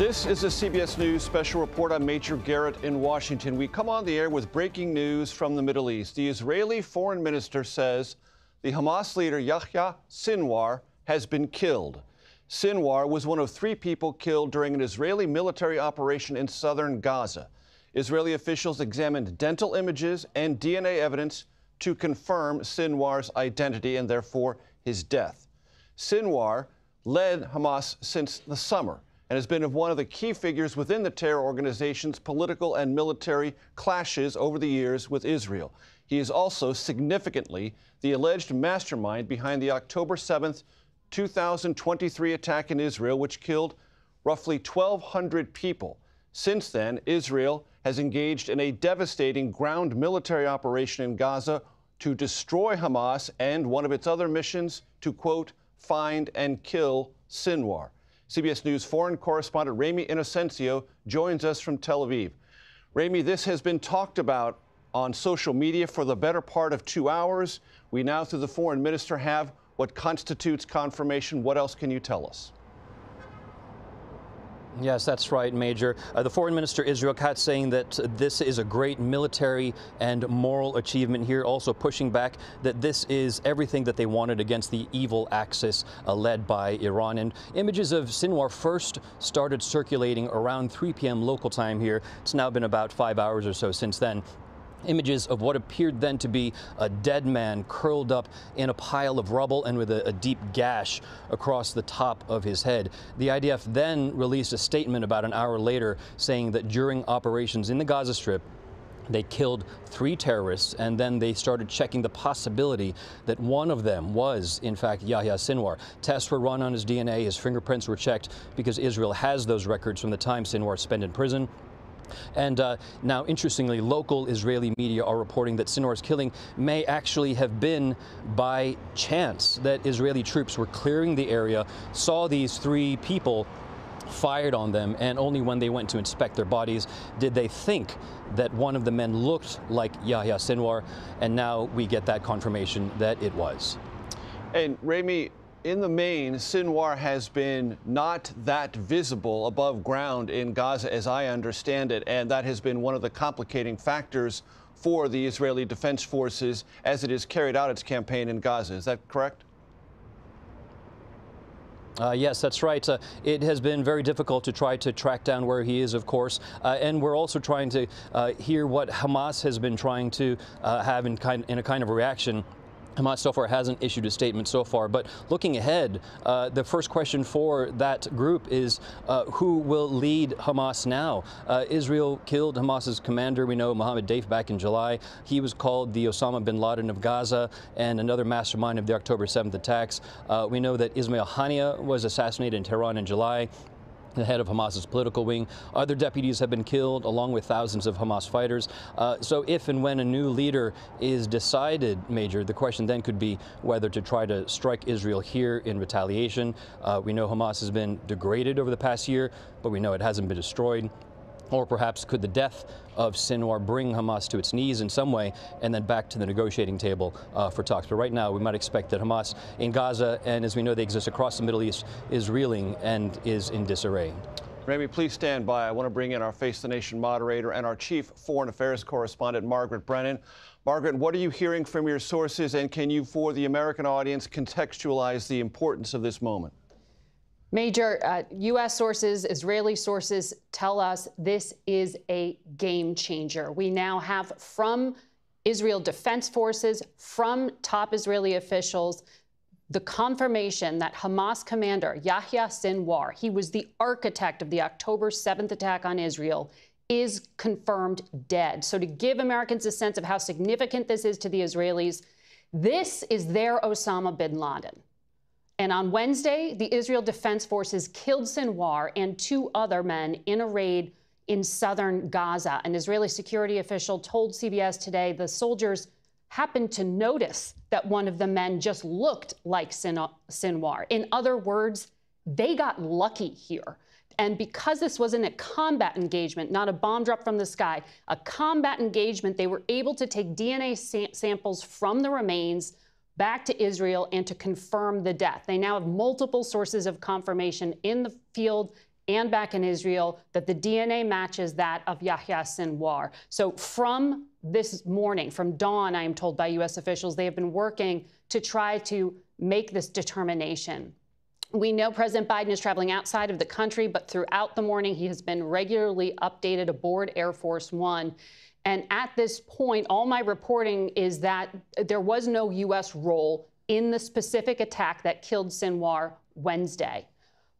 This is a CBS News special report. I'm Major Garrett in Washington. We come on the air with breaking news from the Middle East. The Israeli foreign minister says the Hamas leader Yahya Sinwar has been killed. Sinwar was one of three people killed during an Israeli military operation in southern Gaza. Israeli officials examined dental images and DNA evidence to confirm Sinwar's identity and therefore his death. Sinwar led Hamas since the summer and has been one of the key figures within the terror organization's political and military clashes over the years with Israel. He is also significantly the alleged mastermind behind the October 7th, 2023 attack in Israel, which killed roughly 1,200 people. Since then, Israel has engaged in a devastating ground military operation in Gaza to destroy Hamas and one of its other missions to, quote, find and kill Sinwar. CBS News foreign correspondent Ramy Inocencio joins us from Tel Aviv. Ramy, this has been talked about on social media for the better part of two hours. We now, through the foreign minister, have what constitutes confirmation. What else can you tell us? Yes, that's right, Major. Uh, the Foreign Minister Israel Katz saying that this is a great military and moral achievement here, also pushing back that this is everything that they wanted against the evil axis uh, led by Iran. And images of Sinwar first started circulating around 3 p.m. local time here. It's now been about five hours or so since then images of what appeared then to be a dead man curled up in a pile of rubble and with a, a, deep gash across the top of his head. The IDF then released a statement about an hour later saying that during operations in the Gaza Strip, they killed three terrorists, and then they started checking the possibility that one of them was, in fact, Yahya Sinwar. Tests were run on his DNA, his fingerprints were checked because Israel has those records from the time Sinwar spent in prison. And uh, now, interestingly, local Israeli media are reporting that Sinwar's killing may actually have been by chance, that Israeli troops were clearing the area, saw these three people fired on them, and only when they went to inspect their bodies did they think that one of the men looked like Yahya Sinwar, and now we get that confirmation that it was. And Ramy, in the main, Sinwar has been not that visible above ground in Gaza, as I understand it, and that has been one of the complicating factors for the Israeli Defense Forces as it has carried out its campaign in Gaza. Is that correct? Uh, yes, that's right. Uh, it has been very difficult to try to track down where he is, of course, uh, and we're also trying to uh, hear what Hamas has been trying to uh, have in, kind, in a kind of reaction Hamas so far hasn't issued a statement so far, but looking ahead, uh, the first question for that group is uh, who will lead Hamas now? Uh, Israel killed Hamas's commander, we know, Mohammed Deif, back in July. He was called the Osama bin Laden of Gaza and another mastermind of the October 7th attacks. Uh, we know that Ismail Haniyeh was assassinated in Tehran in July the head of Hamas's political wing. Other deputies have been killed, along with thousands of Hamas fighters. Uh, so if and when a new leader is decided, Major, the question then could be whether to try to strike Israel here in retaliation. Uh, we know Hamas has been degraded over the past year, but we know it hasn't been destroyed. Or perhaps could the death of Sinwar bring Hamas to its knees in some way and then back to the negotiating table uh, for talks? But right now, we might expect that Hamas in Gaza, and as we know they exist across the Middle East, is reeling and is in disarray. Ramy, please stand by. I want to bring in our Face the Nation moderator and our chief foreign affairs correspondent, Margaret Brennan. Margaret, what are you hearing from your sources, and can you, for the American audience, contextualize the importance of this moment? Major uh, U.S. sources, Israeli sources tell us this is a game changer. We now have from Israel Defense Forces, from top Israeli officials, the confirmation that Hamas commander Yahya Sinwar, he was the architect of the October 7th attack on Israel, is confirmed dead. So, to give Americans a sense of how significant this is to the Israelis, this is their Osama bin Laden. And on Wednesday, the Israel Defense Forces killed Sinwar and two other men in a raid in southern Gaza. An Israeli security official told CBS today the soldiers happened to notice that one of the men just looked like Sin- Sinwar. In other words, they got lucky here. And because this wasn't a combat engagement, not a bomb drop from the sky, a combat engagement, they were able to take DNA sa- samples from the remains back to Israel and to confirm the death. They now have multiple sources of confirmation in the field and back in Israel that the DNA matches that of Yahya Sinwar. So from this morning, from dawn, I am told by U.S. officials, they have been working to try to make this determination. We know President Biden is traveling outside of the country, but throughout the morning, he has been regularly updated aboard Air Force One. And at this point, all my reporting is that there was no U.S. role in the specific attack that killed Sinwar Wednesday.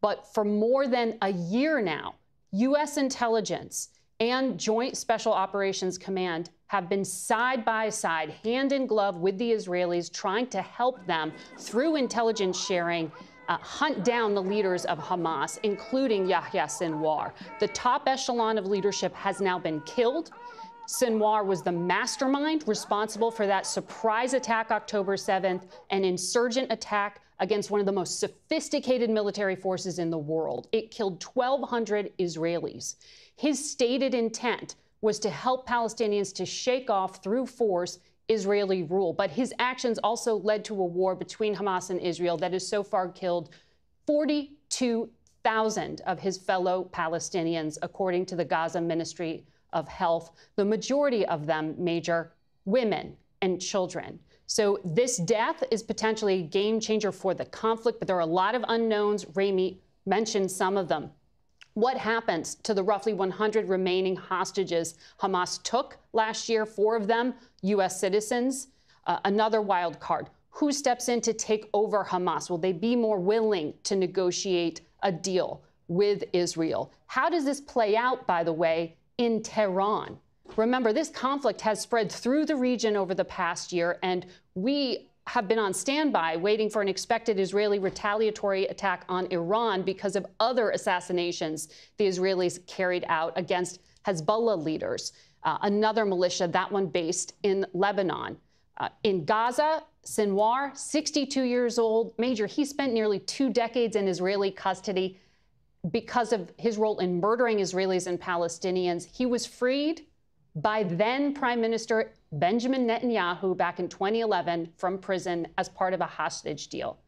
But for more than a year now, U.S. intelligence and Joint Special Operations Command have been side by side, hand in glove with the Israelis, trying to help them through intelligence sharing. Uh, hunt down the leaders of Hamas, including Yahya Sinwar. The top echelon of leadership has now been killed. Sinwar was the mastermind responsible for that surprise attack October 7th, an insurgent attack against one of the most sophisticated military forces in the world. It killed 1,200 Israelis. His stated intent was to help Palestinians to shake off through force Israeli rule. But his actions also led to a war between Hamas and Israel that has so far killed 42,000 of his fellow Palestinians, according to the Gaza Ministry of health, the majority of them major women and children. So this death is potentially a game changer for the conflict, but there are a lot of unknowns. Ramy mentioned some of them. What happens to the roughly 100 remaining hostages Hamas took last year? Four of them U.S. citizens. Uh, another wild card. Who steps in to take over Hamas? Will they be more willing to negotiate a deal with Israel? How does this play out, by the way, in Tehran. Remember, this conflict has spread through the region over the past year, and we have been on standby waiting for an expected Israeli retaliatory attack on Iran because of other assassinations the Israelis carried out against Hezbollah leaders, uh, another militia, that one based in Lebanon. Uh, in Gaza, Sinwar, 62 years old, Major, he spent nearly two decades in Israeli custody because of his role in murdering Israelis and Palestinians. He was freed by then Prime Minister Benjamin Netanyahu back in 2011 from prison as part of a hostage deal.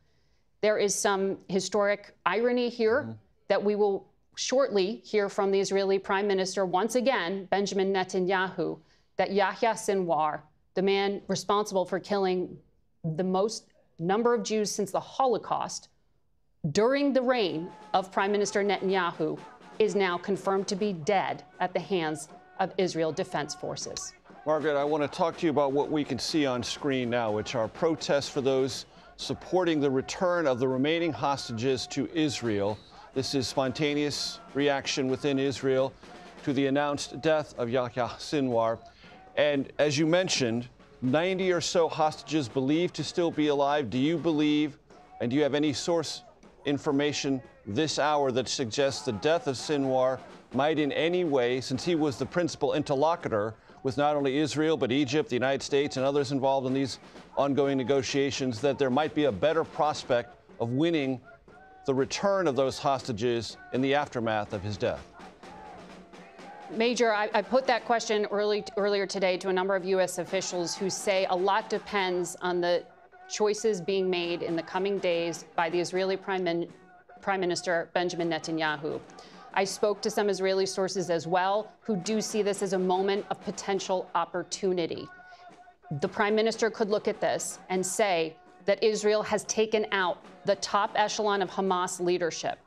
There is some historic irony here mm-hmm. that we will shortly hear from the Israeli Prime Minister once again, Benjamin Netanyahu, that Yahya Sinwar, the man responsible for killing the most number of Jews since the Holocaust, during the reign of Prime Minister Netanyahu is now confirmed to be dead at the hands of Israel Defense Forces. Margaret, I want to talk to you about what we can see on screen now, which are protests for those supporting the return of the remaining hostages to Israel. This is spontaneous reaction within Israel to the announced death of Yahya Sinwar. And as you mentioned, 90 or so hostages believed to still be alive. Do you believe, and do you have any source information this hour that suggests the death of Sinwar might in any way, since he was the principal interlocutor with not only Israel, but Egypt, the United States, and others involved in these ongoing negotiations, that there might be a better prospect of winning the return of those hostages in the aftermath of his death? Major, I, I, put that question early, earlier today to a number of U.S. officials who say a lot depends on the choices being made in the coming days by the Israeli Prime, Min Prime Minister Benjamin Netanyahu. I spoke to some Israeli sources as well who do see this as a moment of potential opportunity. The prime minister could look at this and say that Israel has taken out the top echelon of Hamas leadership.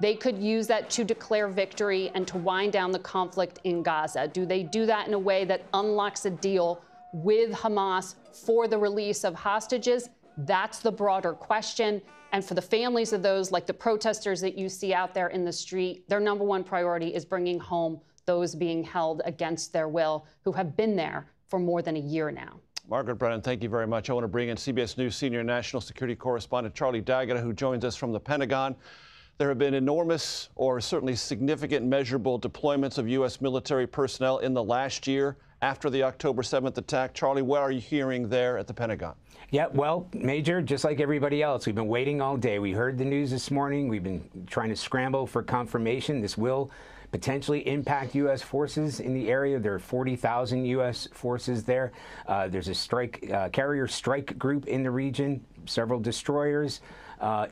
They could use that to declare victory and to wind down the conflict in Gaza. Do they do that in a way that unlocks a deal with Hamas for the release of hostages? That's the broader question. And for the families of those, like the protesters that you see out there in the street, their number one priority is bringing home those being held against their will who have been there for more than a year now. Margaret Brennan, thank you very much. I want to bring in CBS News senior national security correspondent Charlie D'Agata, who joins us from the Pentagon. There have been enormous or certainly significant measurable deployments of U.S. military personnel in the last year after the October 7th attack. Charlie, what are you hearing there at the Pentagon? Yeah, well, Major, just like everybody else, we've been waiting all day. We heard the news this morning. We've been trying to scramble for confirmation. This will potentially impact U.S. forces in the area. There are 40,000 U.S. forces there. Uh, there's a strike uh, carrier strike group in the region, several destroyers. Uh,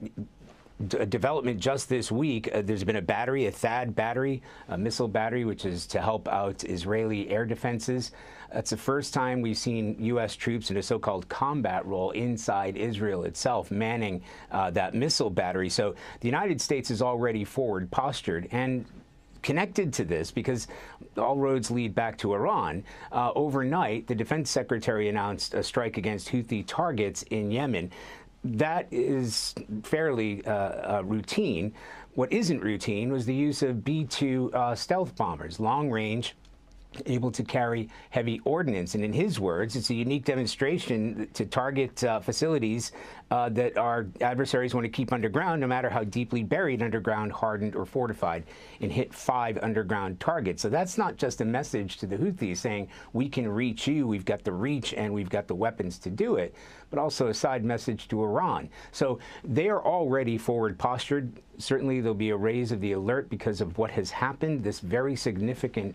development just this week. Uh, there's been a battery, a THAAD battery, a missile battery, which is to help out Israeli air defenses. That's the first time we've seen U.S. troops in a so-called combat role inside Israel itself, manning uh, that missile battery. So the United States is already forward postured, and connected to this because all roads lead back to Iran. Uh, overnight, the defense secretary announced a strike against Houthi targets in Yemen. That is fairly uh, uh, routine. What isn't routine was the use of B 2 uh, stealth bombers, long range able to carry heavy ordnance. And in his words, it's a unique demonstration to target uh, facilities uh, that our adversaries want to keep underground, no matter how deeply buried underground, hardened, or fortified, and hit five underground targets. So that's not just a message to the Houthis saying, we can reach you, we've got the reach, and we've got the weapons to do it, but also a side message to Iran. So they are already forward postured. Certainly, there'll be a raise of the alert because of what has happened, this very significant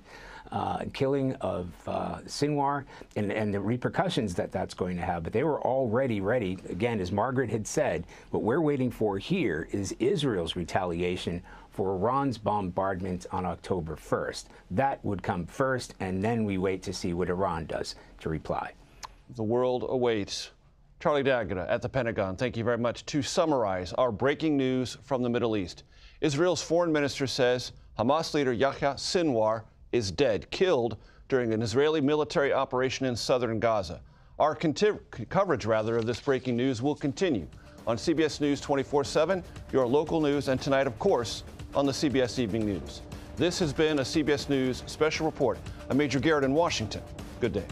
uh, killing of uh, Sinwar and, and, the repercussions that that's going to have. But they were already ready. Again, as Margaret had said, what we're waiting for here is Israel's retaliation for Iran's bombardment on October 1st. That would come first, and then we wait to see what Iran does to reply. The world awaits. Charlie D'Agata at the Pentagon, thank you very much. To summarize our breaking news from the Middle East, Israel's foreign minister says Hamas leader Yahya Sinwar is dead, killed during an Israeli military operation in southern Gaza. Our coverage, rather, of this breaking news will continue on CBS News 24 7, your local news, and tonight, of course, on the CBS Evening News. This has been a CBS News special report. I'm Major Garrett in Washington. Good day.